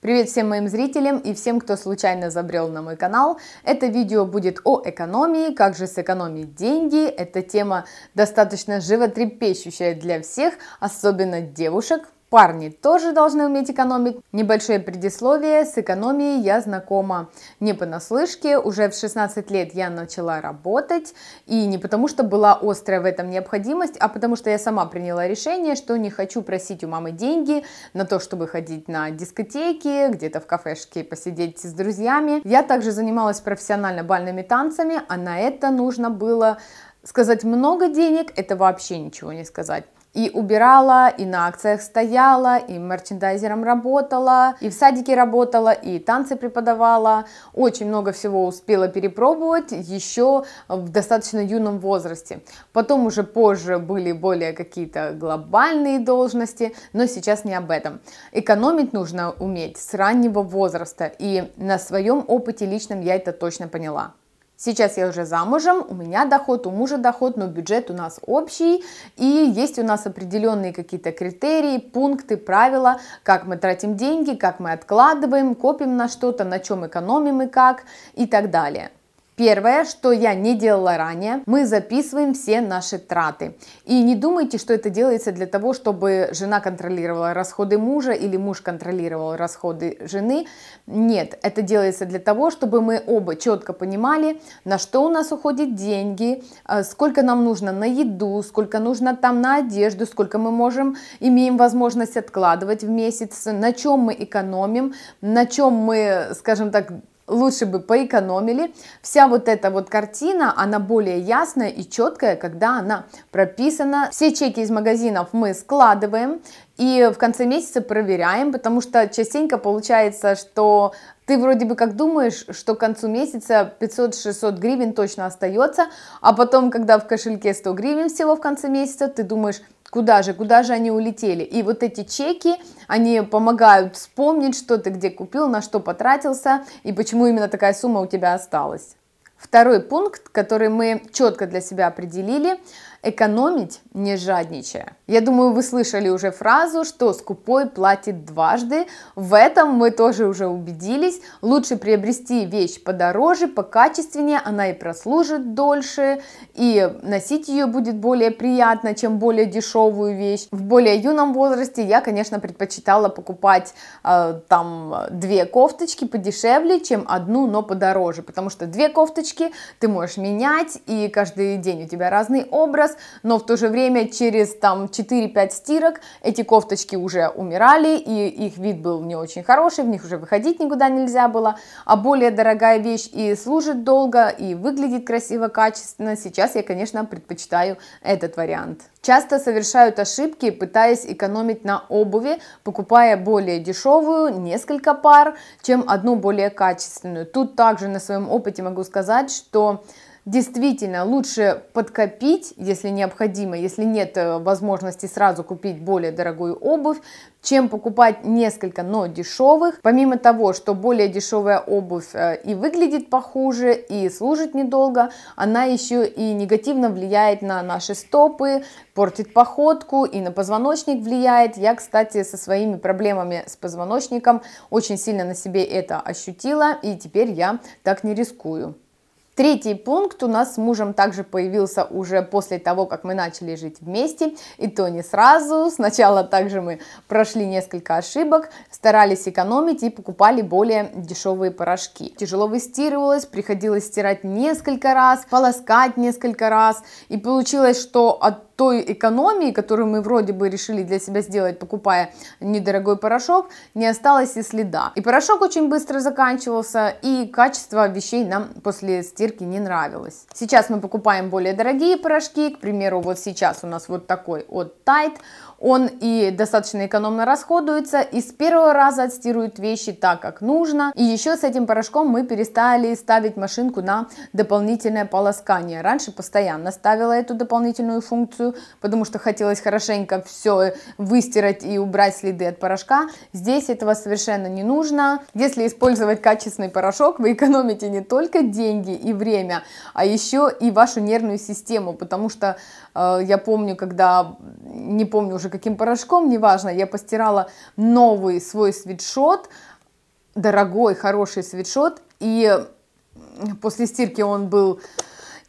Привет всем моим зрителям и всем, кто случайно забрел на мой канал. Это видео будет о экономии, как же сэкономить деньги. Эта тема достаточно животрепещущая для всех, особенно девушек, Парни тоже должны уметь экономить. Небольшое предисловие. С экономией я знакома не понаслышке. Уже в 16 лет я начала работать. И не потому, что была острая в этом необходимость, а потому что я сама приняла решение, что не хочу просить у мамы деньги на то, чтобы ходить на дискотеки, где-то в кафешке посидеть с друзьями. Я также занималась профессионально бальными танцами, а на это нужно было сказать много денег, это вообще ничего не сказать и убирала, и на акциях стояла, и мерчендайзером работала, и в садике работала, и танцы преподавала. Очень много всего успела перепробовать еще в достаточно юном возрасте. Потом уже позже были более какие-то глобальные должности, но сейчас не об этом. Экономить нужно уметь с раннего возраста, и на своем опыте личном я это точно поняла. Сейчас я уже замужем, у меня доход, у мужа доход, но бюджет у нас общий, и есть у нас определенные какие-то критерии, пункты, правила, как мы тратим деньги, как мы откладываем, копим на что-то, на чем экономим и как, и так далее. Первое, что я не делала ранее, мы записываем все наши траты. И не думайте, что это делается для того, чтобы жена контролировала расходы мужа или муж контролировал расходы жены. Нет, это делается для того, чтобы мы оба четко понимали, на что у нас уходят деньги, э, сколько нам нужно на еду, сколько нужно там на одежду, сколько мы можем, имеем возможность откладывать в месяц, на чем мы экономим, на чем мы, скажем так, лучше бы поэкономили. Вся вот эта вот картина, она более ясная и четкая, когда она прописана. Все чеки из магазинов мы складываем и в конце месяца проверяем, потому что частенько получается, что ты вроде бы как думаешь, что к концу месяца 500-600 гривен точно остается, а потом, когда в кошельке 100 гривен всего в конце месяца, ты думаешь, Куда же, куда же они улетели? И вот эти чеки, они помогают вспомнить, что ты где купил, на что потратился и почему именно такая сумма у тебя осталась. Второй пункт, который мы четко для себя определили – Экономить, не жадничая. Я думаю, вы слышали уже фразу, что скупой платит дважды. В этом мы тоже уже убедились. Лучше приобрести вещь подороже, покачественнее, она и прослужит дольше, и носить ее будет более приятно, чем более дешевую вещь. В более юном возрасте я, конечно, предпочитала покупать э, там две кофточки подешевле, чем одну, но подороже, потому что две кофточки ты можешь менять, и каждый день у тебя разный образ, раз, но в то же время через там 4-5 стирок эти кофточки уже умирали, и их вид был не очень хороший, в них уже выходить никуда нельзя было, а более дорогая вещь и служит долго, и выглядит красиво, качественно, сейчас я, конечно, предпочитаю этот вариант. Часто совершают ошибки, пытаясь экономить на обуви, покупая более дешевую, несколько пар, чем одну более качественную. Тут также на своем опыте могу сказать, что действительно лучше подкопить, если необходимо, если нет э, возможности сразу купить более дорогую обувь, чем покупать несколько, но дешевых. Помимо того, что более дешевая обувь э, и выглядит похуже, и служит недолго, она еще и негативно влияет на наши стопы, портит походку и на позвоночник влияет. Я, кстати, со своими проблемами с позвоночником очень сильно на себе это ощутила, и теперь я так не рискую. Третий пункт у нас с мужем также появился уже после того, как мы начали жить вместе, и то не сразу. Сначала также мы прошли несколько ошибок, старались экономить и покупали более дешевые порошки. Тяжело выстирывалось, приходилось стирать несколько раз, полоскать несколько раз, и получилось, что от той экономии, которую мы вроде бы решили для себя сделать, покупая недорогой порошок, не осталось и следа. И порошок очень быстро заканчивался, и качество вещей нам после стирки не нравилось. Сейчас мы покупаем более дорогие порошки, к примеру, вот сейчас у нас вот такой от Tide, он и достаточно экономно расходуется, и с первого раза отстирывает вещи так, как нужно. И еще с этим порошком мы перестали ставить машинку на дополнительное полоскание. Раньше постоянно ставила эту дополнительную функцию, потому что хотелось хорошенько все выстирать и убрать следы от порошка. Здесь этого совершенно не нужно. Если использовать качественный порошок, вы экономите не только деньги и время, а еще и вашу нервную систему, потому что э, я помню, когда, не помню уже каким порошком, неважно, я постирала новый свой свитшот, дорогой, хороший свитшот, и после стирки он был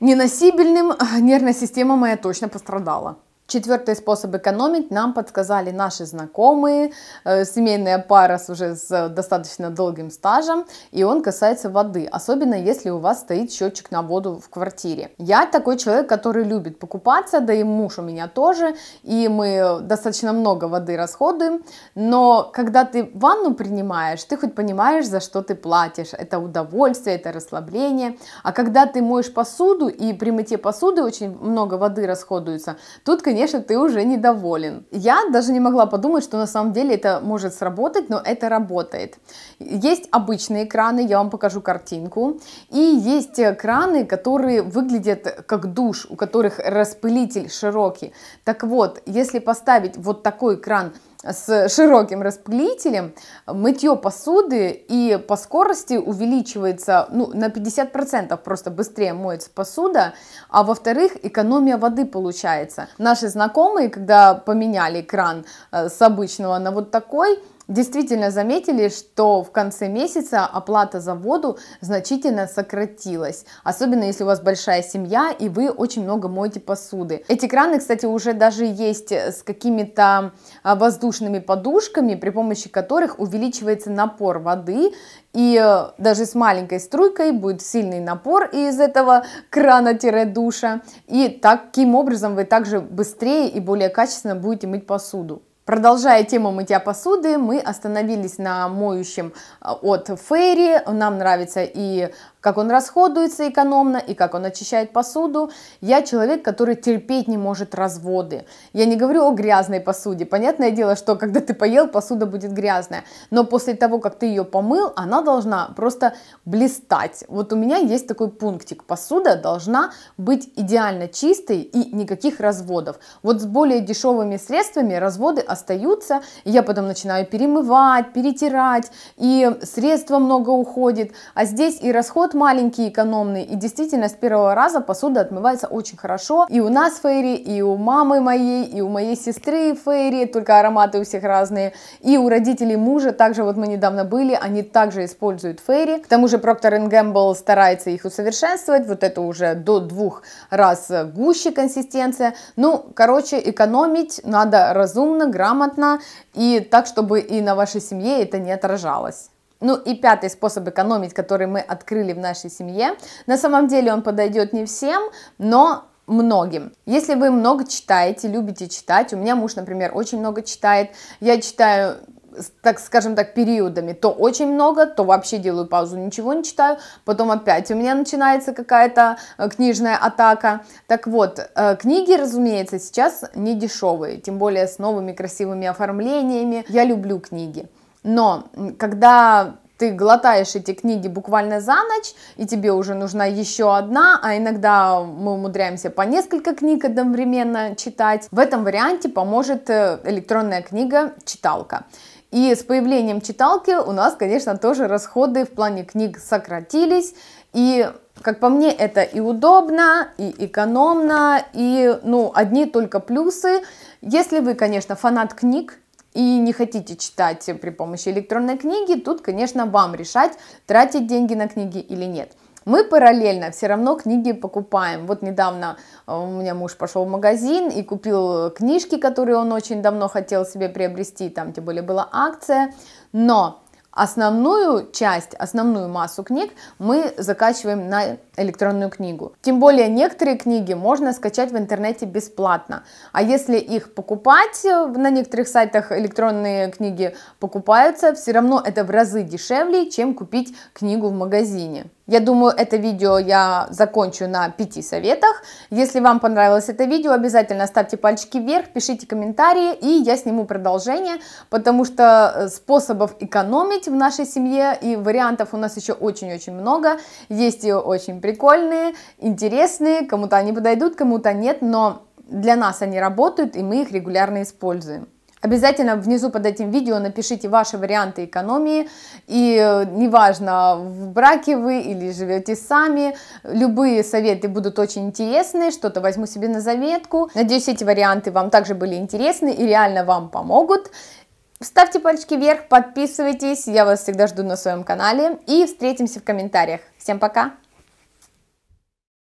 неносибельным, нервная система моя точно пострадала. Четвертый способ экономить нам подсказали наши знакомые, э, семейная пара с уже с достаточно долгим стажем, и он касается воды, особенно если у вас стоит счетчик на воду в квартире. Я такой человек, который любит покупаться, да и муж у меня тоже, и мы достаточно много воды расходуем, но когда ты ванну принимаешь, ты хоть понимаешь, за что ты платишь, это удовольствие, это расслабление, а когда ты моешь посуду, и при мытье посуды очень много воды расходуется, тут, конечно, конечно, ты уже недоволен. Я даже не могла подумать, что на самом деле это может сработать, но это работает. Есть обычные краны, я вам покажу картинку, и есть краны, которые выглядят как душ, у которых распылитель широкий. Так вот, если поставить вот такой кран с широким распылителем, мытье посуды и по скорости увеличивается ну, на 50% просто быстрее моется посуда, а во-вторых, экономия воды получается. Наши знакомые, когда поменяли кран э, с обычного на вот такой, действительно заметили, что в конце месяца оплата за воду значительно сократилась, особенно если у вас большая семья и вы очень много моете посуды. Эти краны, кстати, уже даже есть с какими-то а, воздушными подушками, при помощи которых увеличивается напор воды, и э, даже с маленькой струйкой будет сильный напор из этого крана-душа, и таким образом вы также быстрее и более качественно будете мыть посуду. Продолжая тему мытья посуды, мы остановились на моющем э, от Фейри. Нам нравится и как он расходуется экономно и как он очищает посуду. Я человек, который терпеть не может разводы. Я не говорю о грязной посуде. Понятное дело, что когда ты поел, посуда будет грязная. Но после того, как ты ее помыл, она должна просто блистать. Вот у меня есть такой пунктик. Посуда должна быть идеально чистой и никаких разводов. Вот с более дешевыми средствами разводы остаются. И я потом начинаю перемывать, перетирать. И средства много уходит. А здесь и расход вот маленький, экономный, и действительно с первого раза посуда отмывается очень хорошо. И у нас фейри, и у мамы моей, и у моей сестры фейри, только ароматы у всех разные. И у родителей мужа, также вот мы недавно были, они также используют фейри. К тому же Procter Gamble старается их усовершенствовать, вот это уже до двух раз гуще консистенция. Ну, короче, экономить надо разумно, грамотно, и так, чтобы и на вашей семье это не отражалось. Ну и пятый способ экономить, который мы открыли в нашей семье. На самом деле он подойдет не всем, но многим. Если вы много читаете, любите читать, у меня муж, например, очень много читает, я читаю так скажем так, периодами, то очень много, то вообще делаю паузу, ничего не читаю, потом опять у меня начинается какая-то э, книжная атака. Так вот, э, книги, разумеется, сейчас не дешевые, тем более с новыми красивыми оформлениями. Я люблю книги. Но когда ты глотаешь эти книги буквально за ночь, и тебе уже нужна еще одна, а иногда мы умудряемся по несколько книг одновременно читать. В этом варианте поможет э, электронная книга «Читалка». И с появлением читалки у нас, конечно, тоже расходы в плане книг сократились. И, как по мне, это и удобно, и экономно, и, ну, одни только плюсы. Если вы, конечно, фанат книг, и не хотите читать при помощи электронной книги, тут, конечно, вам решать, тратить деньги на книги или нет. Мы параллельно все равно книги покупаем. Вот недавно э, у меня муж пошел в магазин и купил книжки, которые он очень давно хотел себе приобрести, там тем более была акция. Но Основную часть, основную массу книг мы закачиваем на электронную книгу. Тем более некоторые книги можно скачать в интернете бесплатно. А если их покупать, на некоторых сайтах электронные книги покупаются, все равно это в разы дешевле, чем купить книгу в магазине. Я думаю, это видео я закончу на пяти советах. Если вам понравилось это видео, обязательно ставьте пальчики вверх, пишите комментарии, и я сниму продолжение, потому что э, способов экономить в нашей семье и вариантов у нас еще очень-очень много. Есть и очень прикольные, интересные, кому-то они подойдут, кому-то нет, но для нас они работают, и мы их регулярно используем. Обязательно внизу под этим видео напишите ваши варианты экономии, и э, неважно, в браке вы или живете сами, любые советы будут очень интересны, что-то возьму себе на заметку. Надеюсь, эти варианты вам также были интересны и реально вам помогут. Ставьте пальчики вверх, подписывайтесь, я вас всегда жду на своем канале и встретимся в комментариях. Всем пока!